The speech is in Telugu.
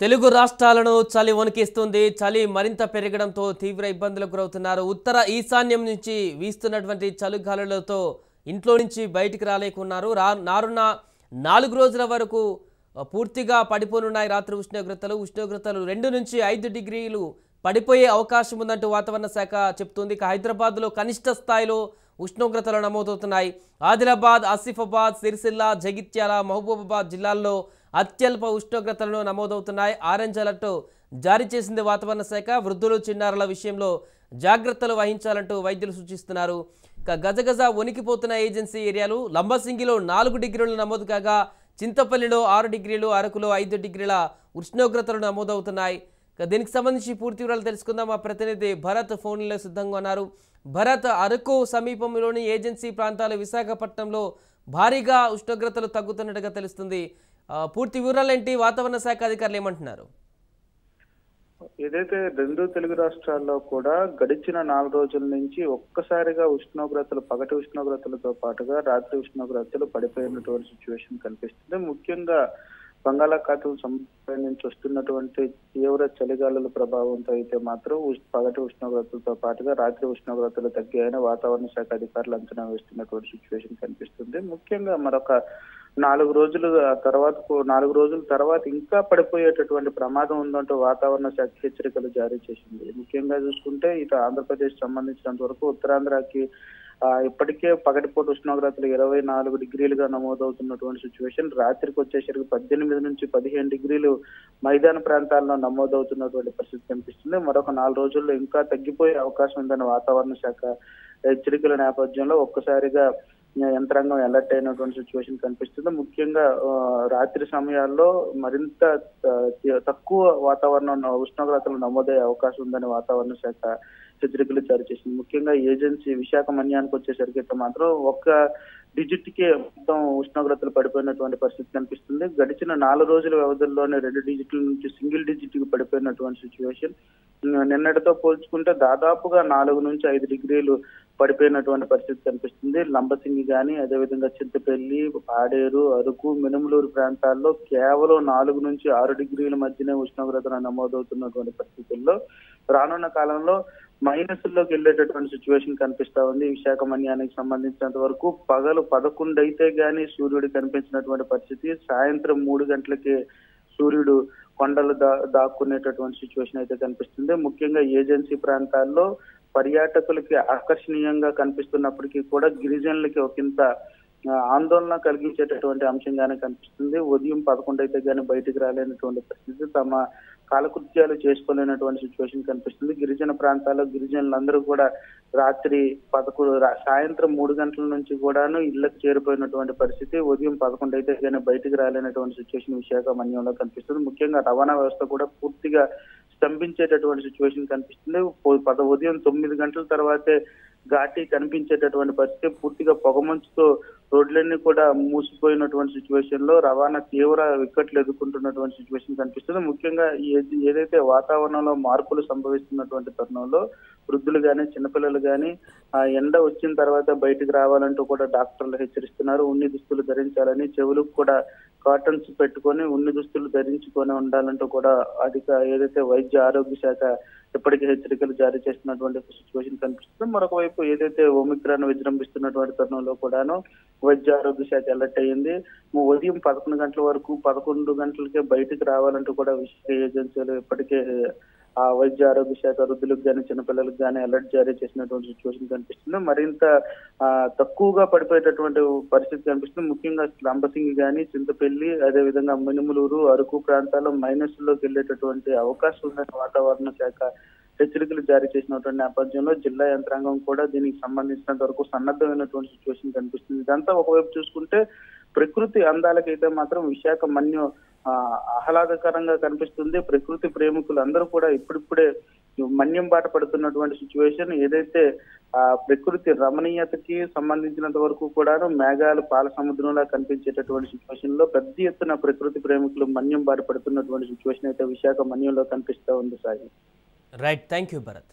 తెలుగు రాష్ట్రాలను చలి వణికిస్తుంది. చలి మరింత పెరగడంతో తీవ్ర ఇబ్బందులకు గురవుతున్నారు. ఉత్తర ఈశాన్యం నుంచి వీస్తున్నటువంటి చలిగాలులతో ఇంట్లో నుంచి బయటికి రాలేకున్నారు. రా నారున్న నాలుగు రోజుల వరకు పూర్తిగా పడిపోనున్నాయి రాత్రి ఉష్ణోగ్రతలు. ఉష్ణోగ్రతలు రెండు నుంచి ఐదు డిగ్రీలు పడిపోయే అవకాశం ఉందంటూ వాతావరణ శాఖ చెప్తుంది. ఇక హైదరాబాద్లో కనిష్ట స్థాయిలో ఉష్ణోగ్రతలు నమోదవుతున్నాయి. ఆదిలాబాద్ ఆసిఫాబాద్ సిరిసిల్ల జగిత్యాల మహబూబాబాద్ జిల్లాల్లో అత్యల్ప ఉష్ణోగ్రతలను నమోదవుతున్నాయి. ఆరెంజ్ అలర్ట్ జారీ చేసింది వాతావరణ శాఖ. వృద్ధులు చిన్నారుల విషయంలో జాగ్రత్తలు వహించాలంటూ వైద్యులు సూచిస్తున్నారు. ఇక గజగజ వణికిపోతున్న ఏజెన్సీ ఏరియాలు లంబసింగిలో నాలుగు డిగ్రీలు నమోదు కాగా చింతపల్లిలో ఆరు డిగ్రీలు అరకులో ఐదు డిగ్రీల ఉష్ణోగ్రతలు నమోదవుతున్నాయి. దీనికి సంబంధించి పూర్తి వివరాలు తెలుసుకుందాం. మా ప్రతినిధి భరత్ ఫోన్లో సిద్ధంగా ఉన్నారు. భరత్ అరకు సమీపంలోని ఏజెన్సీ ప్రాంతాలు విశాఖపట్నంలో భారీగా ఉష్ణోగ్రతలు తగ్గుతున్నట్టుగా తెలుస్తుంది. పూర్తి వివరాలు ఏంటి వాతావరణ శాఖ అధికారులు ఏమంటున్నారు? ఏదైతే రెండు తెలుగు రాష్ట్రాల్లో కూడా గడిచిన నాలుగు రోజుల నుంచి ఒక్కసారిగా ఉష్ణోగ్రతలు పగటి ఉష్ణోగ్రతలతో పాటుగా రాత్రి ఉష్ణోగ్రతలు పడిపోయినటువంటి సిచ్యువేషన్ కనిపిస్తుంది. ముఖ్యంగా బంగాళాఖాతం సముద్రం నుంచి వస్తున్నటువంటి తీవ్ర చలిగాలుల ప్రభావంతో అయితే మాత్రం ఉష్- పగటి ఉష్ణోగ్రతలతో పాటుగా రాత్రి ఉష్ణోగ్రతలు తగ్గాయని వాతావరణ శాఖ అధికారులు అంచనా వేస్తున్నటువంటి సిచ్యువేషన్ కనిపిస్తుంది. ముఖ్యంగా మరొక నాలుగు రోజులు తర్వాత నాలుగు రోజుల తర్వాత ఇంకా పడిపోయేటటువంటి ప్రమాదం ఉందంటూ వాతావరణ శాఖ హెచ్చరికలు జారీ చేసింది. ముఖ్యంగా చూసుకుంటే ఇటు ఆంధ్రప్రదేశ్ సంబంధించినంత వరకు ఉత్తరాంధ్రకి ఇప్పటికే పగటిపూట ఉష్ణోగ్రతలు ఇరవై నాలుగు డిగ్రీలుగా నమోదవుతున్నటువంటి సిచ్యువేషన్ రాత్రికి వచ్చేసరికి పద్దెనిమిది నుంచి పదిహేను డిగ్రీలు మైదాన ప్రాంతాల్లో నమోదవుతున్నటువంటి పరిస్థితి కనిపిస్తుంది. మరొక నాలుగు రోజుల్లో ఇంకా తగ్గిపోయే అవకాశం ఉందని వాతావరణ శాఖ హెచ్చరికల నేపథ్యంలో ఒక్కసారిగా యంత్రాంగం అలర్ట్ అయినటువంటి సిచ్యువేషన్ కనిపిస్తుంది. ముఖ్యంగా రాత్రి సమయాల్లో మరింత తక్కువ వాతావరణం ఉష్ణోగ్రతలు నమోదయ్యే అవకాశం ఉందని వాతావరణ శాఖ హెచ్చరికలు జారీ చేసింది. ముఖ్యంగా ఏజెన్సీ విశాఖ మన్యానికి వచ్చేసరికి అయితే మాత్రం ఒక్క డిజిట్ కే మొత్తం ఉష్ణోగ్రతలు పడిపోయినటువంటి పరిస్థితి కనిపిస్తుంది. గడిచిన నాలుగు రోజుల వ్యవధిలోనే రెండు డిజిట్ల నుంచి సింగిల్ డిజిట్కి పడిపోయినటువంటి సిచ్యువేషన్. నిన్నటితో పోల్చుకుంటే దాదాపుగా నాలుగు నుంచి ఐదు డిగ్రీలు పడిపోయినటువంటి పరిస్థితి కనిపిస్తుంది. లంబసింగి కానీ అదేవిధంగా చింతపల్లి పాడేరు అరకు మినుములూరు ప్రాంతాల్లో కేవలం నాలుగు నుంచి ఆరు డిగ్రీల మధ్యనే ఉష్ణోగ్రతలు నమోదవుతున్నటువంటి పరిస్థితుల్లో రానున్న కాలంలో మైనస్లోకి వెళ్ళేటటువంటి సిచ్యువేషన్ కనిపిస్తా ఉంది. విశాఖ మన్యానికి సంబంధించినంత వరకు పగలు పదకొండు అయితే గాని సూర్యుడు కనిపించినటువంటి పరిస్థితి. సాయంత్రం మూడు గంటలకి సూర్యుడు కొండలు దా దాక్కునేటటువంటి సిచ్యువేషన్ అయితే కనిపిస్తుంది. ముఖ్యంగా ఏజెన్సీ ప్రాంతాల్లో పర్యాటకులకి ఆకర్షణీయంగా కనిపిస్తున్నప్పటికీ కూడా గిరిజనులకి ఒకంత ఆందోళన కలిగించేటటువంటి అంశంగానే కనిపిస్తుంది. ఉదయం పదకొండు అయితే గానీ బయటికి రాలేనటువంటి పరిస్థితి. తమ కాలకృత్యాలు చేసుకోలేనటువంటి సిచ్యువేషన్ కనిపిస్తుంది. గిరిజన ప్రాంతాల్లో గిరిజనులందరూ కూడా రాత్రి పదకొండు సాయంత్రం మూడు గంటల నుంచి కూడాను ఇళ్ళకు చేరిపోయినటువంటి పరిస్థితి. ఉదయం పదకొండు అయితే కానీ బయటికి రాలేనటువంటి సిచ్యువేషన్ విశాఖ మన్యంలో కనిపిస్తుంది. ముఖ్యంగా రవాణా వ్యవస్థ కూడా పూర్తిగా స్తంభించేటటువంటి సిచ్యువేషన్ కనిపిస్తుంది. పద ఉదయం తొమ్మిది గంటల తర్వాతే ఘాటి కనిపించేటటువంటి పరిస్థితి. పూర్తిగా పొగమంచుతో రోడ్లన్నీ కూడా మూసిపోయినటువంటి సిచ్యువేషన్లో రవాణా తీవ్ర విక్కట్లు ఎదుర్కొంటున్నటువంటి సిచ్యువేషన్ కనిపిస్తుంది. ముఖ్యంగా ఏ- ఏదైతే వాతావరణంలో మార్పులు సంభవిస్తున్నటువంటి తరుణంలో వృద్ధులు కానీ చిన్నపిల్లలు కానీ ఆ ఎండ వచ్చిన తర్వాత బయటికి రావాలంటూ కూడా డాక్టర్లు హెచ్చరిస్తున్నారు. ఉన్ని దుస్తులు ధరించాలని చెవులకు కూడా కాటన్స్ పెట్టుకొని ఉన్ని దుస్తులు ధరించుకొని ఉండాలంటూ కూడా అధిక ఏదైతే వైద్య ఆరోగ్య శాఖ ఇప్పటికే హెచ్చరికలు జారీ చేస్తున్నటువంటి సిచ్యువేషన్ కనిపిస్తుంది. మరొక వైపు ఏదైతే ఒమిక్రాన్ విజృంభిస్తున్నటువంటి తరుణంలో కూడాను వైద్య ఆరోగ్య శాఖ అలర్ట్ అయ్యింది. ఉదయం పదకొండు గంటల వరకు పదకొండు గంటలకే బయటికి రావాలంటూ కూడా విశాఖ ఏజెన్సీలు ఇప్పటికే ఆ వైద్య ఆరోగ్య శాఖ వృద్ధులకు కానీ చిన్నపిల్లలకు కానీ అలర్ట్ జారీ చేసినటువంటి సిచ్యువేషన్ కనిపిస్తుంది. మరింత తక్కువగా పడిపోయేటటువంటి పరిస్థితి కనిపిస్తుంది. ముఖ్యంగా లంబసింగి కానీ చింతపల్లి అదే విధంగా మినుములూరు అరకు ప్రాంతాల్లో మైనస్లోకి వెళ్ళేటటువంటి అవకాశం ఉందని వాతావరణ శాఖ హెచ్చరికలు జారీ చేసినటువంటి నేపథ్యంలో జిల్లా యంత్రాంగం కూడా దీనికి సంబంధించినంత వరకు సన్నద్ధమైనటువంటి సిచ్యువేషన్ కనిపిస్తుంది. ఇదంతా ఒకవైపు చూసుకుంటే ప్రకృతి అందాలకైతే మాత్రం విశాఖ మన్యం ఆహ్లాదకరంగా కనిపిస్తుంది. ప్రకృతి ప్రేమికులు అందరూ కూడా ఇప్పుడిప్పుడే మన్యం బాట పడుతున్నటువంటి సిచ్యువేషన్ ఏదైతే ఆ ప్రకృతి రమణీయతకి సంబంధించినంత వరకు కూడాను మేఘాలు పాల సముద్రంలా కనిపించేటటువంటి సిచ్యువేషన్లో పెద్ద ఎత్తున ప్రకృతి ప్రేమికులు మన్యం బాట పడుతున్నటువంటి సిచ్యువేషన్ అయితే విశాఖ మన్యంలో కనిపిస్తూ ఉంది Sai. Right thank you Bharat